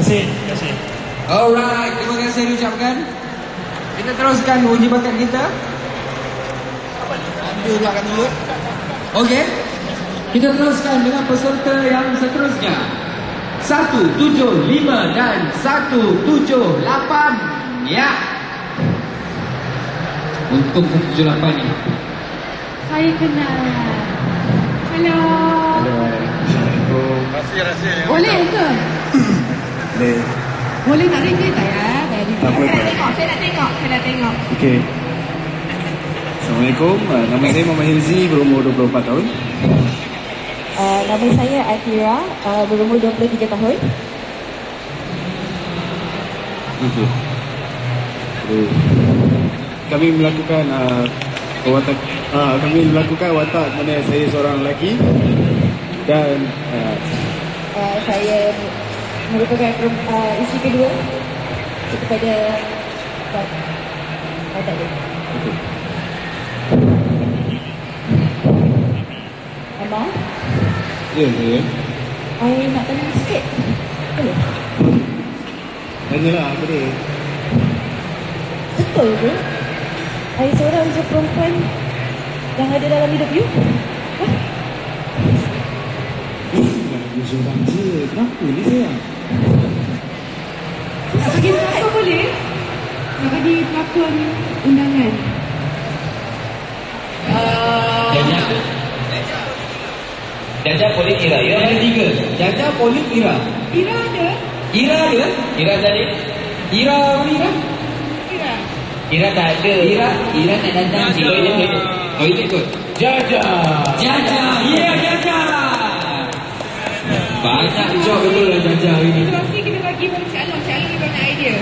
kasih. Terima kasih. Alright, terima kasih diucapkan. Kita teruskan uji bakat kita. Ambil pula kan dulu. Okey. Kita teruskan dengan peserta yang seterusnya. 175 dan 178. Ya. Untung 178 ni. Saya kenal. Hello. Assalamualaikum. Rahsia, rahsia. Boleh ke? Boleh. Boleh tak ringkit tak ya? Tak boleh, Saya tak. nak tengok, saya nak tengok, saya nak tengok. Okey. Assalamualaikum. Uh, nama saya Muhammad Hilzi berumur 24 tahun. Uh, nama saya Atira, uh, berumur 23 tahun. Okey. Uh, kami melakukan uh, watak uh, kami melakukan watak mana saya seorang lelaki dan uh, Uh, saya merupakan uh, isteri kedua kepada tak ada. okey. Abang, Ya, saya. saya nak tanya sikit. Boleh? Tanyalah dia? Betul ke? Saya seorang je perempuan yang ada dalam hidup you? Hah? Dia seorang je. Kenapa ni sayang? Nak bagi pelakon boleh? Nak bagi pelakon undangan. Uh, Jajah. Jajah Polik Ira. Ira ada tiga. Jajah Polik Ira. Ira ada? Ira ada? Ira tadi. Ira mana Ira? Ira. Ira tak ada. Ira, Ira nak datang. Ikut. Oh, ikut. Jajah. Jajah. Ya, Jajah. Banyak job betul lah Jajah hari ni. Situasi kita bagi pada Cik Along. Cik Along ni banyak idea.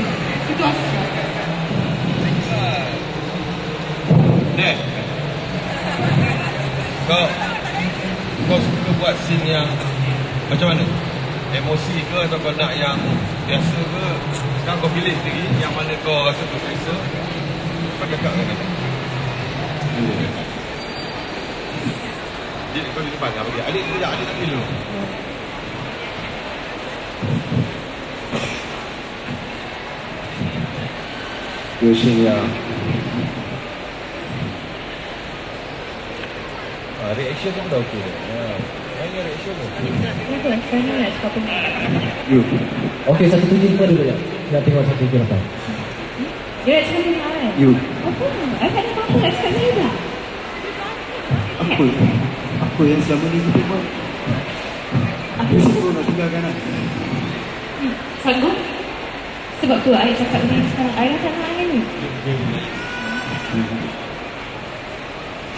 Situasi. Dek. Kau kau suka buat scene yang macam mana? Emosi ke atau kau nak yang biasa ke? Sekarang kau pilih sendiri yang mana kau rasa tu selesa. Kau cakap kata. Adik kau di depan bagi. Adik sekejap, adik tak pilih dulu. Question yang Ah, reaction pun dah okey dah. Ha. Banyak reaction pun. Kenapa? Sekarang ni nak cakap apa? you. Okey, satu tujuh lima dulu ya. Nak tengok satu tujuh lapan. Dia nak cakap apa? kan? You. Apa? Saya tak ada apa-apa nak cakap ni dah. Apa? Apa yang selama ni kita buat? Apa You sih? suruh nak tinggalkan kan? Sanggup? Sebab tu saya cakap ni sekarang. Saya rasa nak angin ni.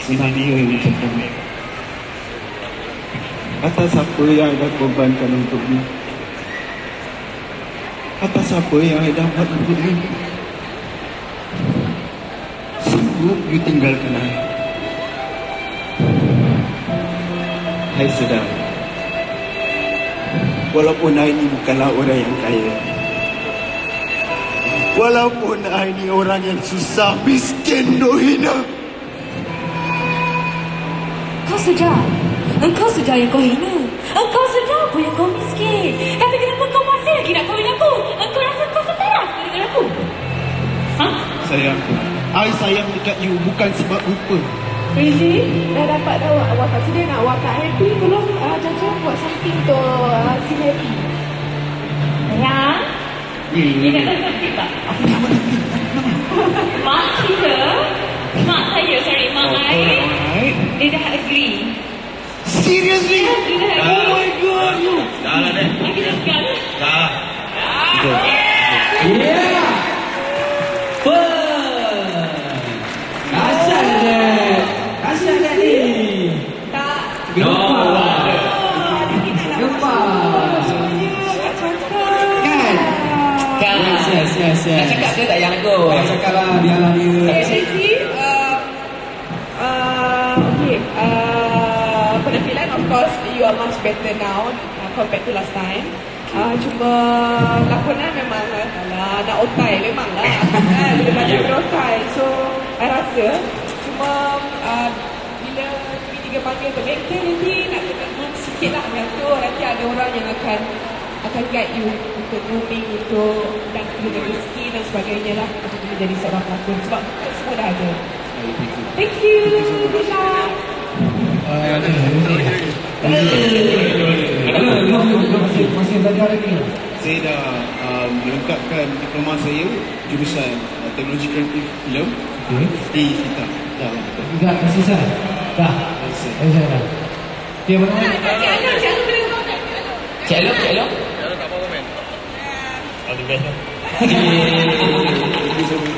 Senang dia yang cakap ni. Atas apa yang anda korbankan untuk ni? Atas apa yang anda buat untuk ni? Sanggup you tinggalkan saya? Saya sedar. Walaupun saya ini bukanlah orang yang kaya. Walaupun saya ini orang yang susah, miskin, dohina. Kau sedar? Engkau sedar yang kau hina. Engkau sedar pun yang kau miskin. Tapi kenapa kau masih lagi nak kahwin aku? Engkau rasa kau setara dengan aku? Ha? Sayang I sayang dekat you bukan sebab rupa Rizie, dah dapat tahu awak tak sedia nak awak tak happy tolong uh, Jaja buat something untuk uh, si happy. Sayang? Dia nak tahu sakit tak? Mak kita, mak saya, sorry, mak I, Alright dia dah agree. Seriously Dia dah Oh agree. my god you Dah lah dah sekarang. Dah. Yeah. Fun. Kasar dek. Kasar dek ni. Tak. Gempak. Oh, adik kita nak Gempak. semuanya kat cakap. Kan? Kan. Yes. Nak cakap ke tak yang aku? Tak cakap lah, biarlah dia. Okay, Rizie, uh, uh, okay, uh, penampilan of course you are much better now uh, compared to last time. Uh, cuma lakonan memang alah, nak otai memang lah kan, Bila banyak berotai So I rasa Cuma uh, Bila kami tiga panggil ke bengkel nanti Nak kena sikit lah Yang tu nanti ada orang yang akan akan guide you untuk grooming, untuk dan menjaga skin dan sebagainya lah untuk menjadi seorang pelakon sebab semua dah ada. Thank you. Good luck. Masih masih belajar lagi. Saya dah um, melengkapkan diploma saya jurusan uh, teknologi kreatif filem Okey. di kita. Dah. Masih sah. Dah. Eh saya dah. Dia mana? Cik Anu, Cik komen. Cik Alok, Cik Alok. Jangan tak apa komen.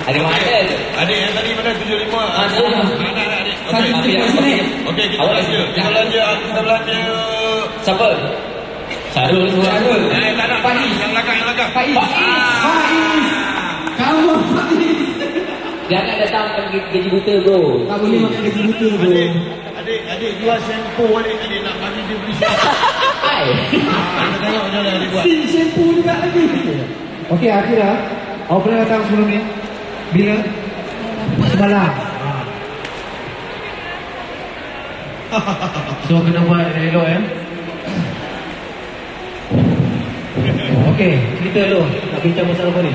Ada mana tu? Adik yang tadi mana 75? Ah, tu. Anak anak adik. Okey. dah sini. Okey, kita belanja. Kita belanja, kita belanja. Siapa? Syarul tu. Syarul. Eh, tak nak. Faiz. Yang belakang, yang belakang. Faiz. Faiz. Kamu Faiz. Jangan datang pergi gaji buta bro. Tak boleh makan gaji buta bro. Adik, adik, adik jual shampoo adik, adik nak bagi dia beli shampoo. Hai. Ah, Kita tengok macam mana adik buat. Si shampoo juga lagi. Okey, Akira. Awak pernah datang sebelum ni? Bila? Semalam. So kena buat elok eh. Okey, cerita dulu. Nak bincang pasal apa ni?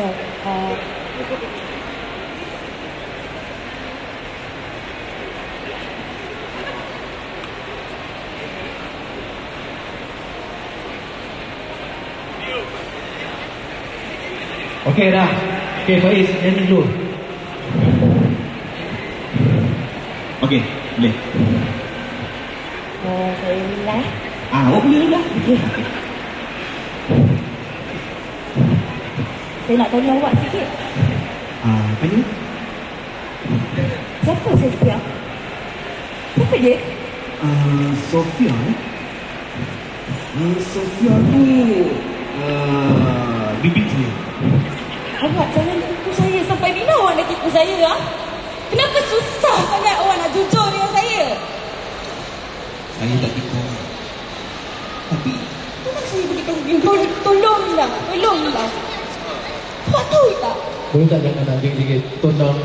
Oh, Okey dah. Okey Faiz, nyanyi dulu. Okey, boleh. uh, saya Mila. Ah, awak boleh lah. Saya nak tanya awak sikit. Ah, tanya. Siapa Sofia? Siapa dia? Ah, Sofia eh? Ah, Sofia tu ah, bibit saya. Awak jangan tipu saya sampai bila awak nak tipu saya ah? Kenapa susah sangat awak nak jujur dengan saya? Saya tak tipu. Tapi Kenapa saya beri kamu tolong, tolonglah, tolonglah. Awak tahu tak? Boleh tak jangan nak dikit-dikit tone down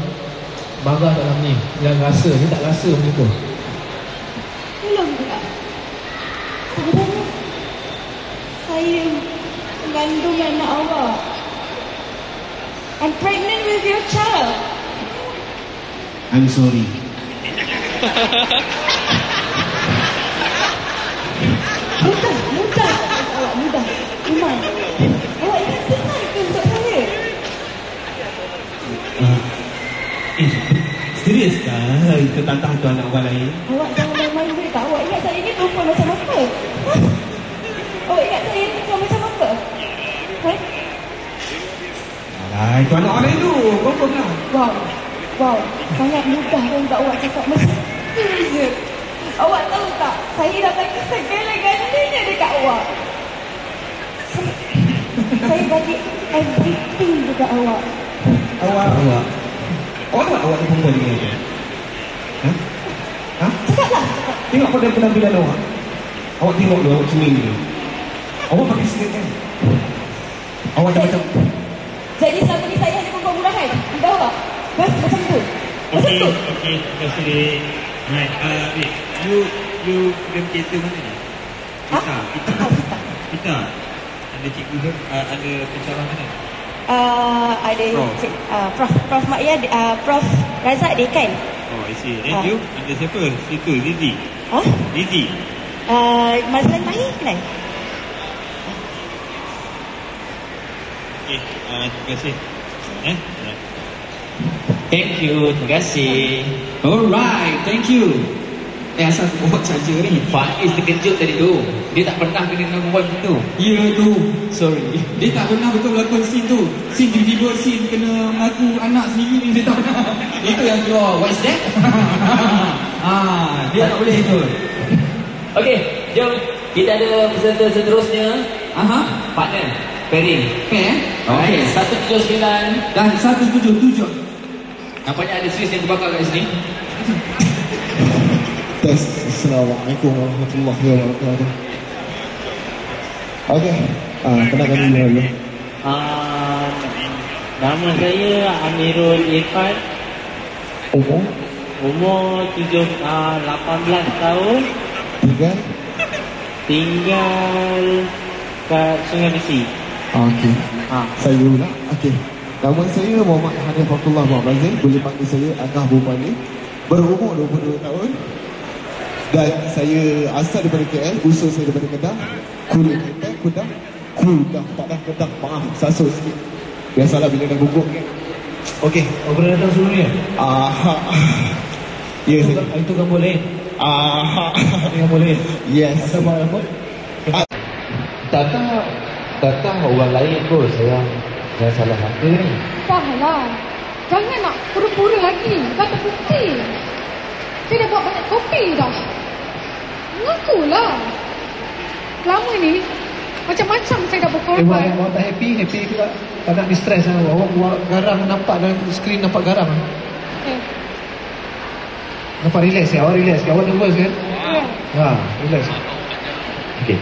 marah dalam ni yang rasa ni tak rasa macam tu. Sebenarnya saya mengandung anak awak. I'm pregnant with your child. I'm sorry. Mudah, mudah awak, mudah. Iman. Awak ingat senang ke untuk saya? Uh, eh, serius kah itu tantang tu anak orang lain? Awak jangan main-main boleh tak? Awak ingat saya ni perempuan macam apa? Ha? Awak ingat saya ni perempuan macam apa? Ha? Alah, itu anak orang lain tu. Confirm lah. Wow. Wow. Sangat mudah untuk awak cakap macam tu je. Awak tahu tak? Saya dah bagi segala-galanya dekat awak. Saya, saya bagi everything dekat awak. Awak, awak. Awak, awak ni perempuan ni? Ha? Ha? Cakaplah. Tengok pada penampilan awak. Awak tengok dulu, awak cermin dulu. Awak pakai skirt kan? Awak dah macam... Jadi selama ni saya hanya perempuan murahan. Dah awak. Mas, macam tu. Macam Okey, tu. okey, terima kasih. Right, uh, Dik, you, you game kereta mana ni? Ha? Kita, kita, Ah, kita. kita. Ada cikgu ke? Uh, ada pencerah mana? Uh, ada Prof. Cik, uh, Prof. Prof. Makya, uh, Prof. Razak dekan. Oh, I see. Then Ah. you, ada siapa? Situ, Lizzy. Ha? Lizzy. Uh, Mazlan Mahir kenal? Okey, uh, terima kasih. Eh? Thank you. Terima kasih. Alright, thank you. Eh, asal aku buat saja ni? Faiz terkejut tadi tu. Dia tak pernah kena dengan perempuan macam tu. Ya tu. Sorry. Dia tak pernah betul berlakon scene tu. Scene tiba-tiba scene kena mengaku anak sendiri ni dia tak pernah. Itu yang keluar. What is that? ah, dia tak boleh itu. Okey, jom kita ada peserta seterusnya. Aha. Partner, pairing. Pair. Okey, Okey. 179. Dan 177. Nampaknya ada Swiss yang terbakar kat sini. Tes. Assalamualaikum warahmatullahi wabarakatuh. Okey. Ah, kenalkan diri dulu. Uh, nama saya Amirul Irfan Umur Umur tujuh, uh, 18 tahun tiga Tinggal kat Sungai Besi. Okey. Ha. Saya pula. Okey. Nama saya Muhammad Hanif Abdullah Muhammad. Boleh panggil saya Agah Bupani. Berumur 22 tahun. Dan saya asal daripada KL. Usul saya daripada Kedah. Kulit kita, Kudah. Kudah. Tak dah Kedah. Maaf. Sasut sikit. Biasalah bila dah gugup kan. Okey, kau pernah datang sebelum ni? Ah. Ya, Itu, saya. itu kamu lain. Ah. Itu kamu lain. Yes. Asal buat apa? Tata Tata orang lain pun saya Saya salah apa ni Fahlah. Jangan nak pura-pura lagi. Kata bukti. Saya dah buat banyak kopi dah. Mengakulah. Lama ni, macam-macam saya dah Eh, berkorban. yang awak tak happy, happy juga. Tak nak distress lah. Awak buat garam nampak dalam skrin nampak garam. Eh, Nampak relax ya? Awak relax. Awak nervous kan? ya. Ha, relax. Okay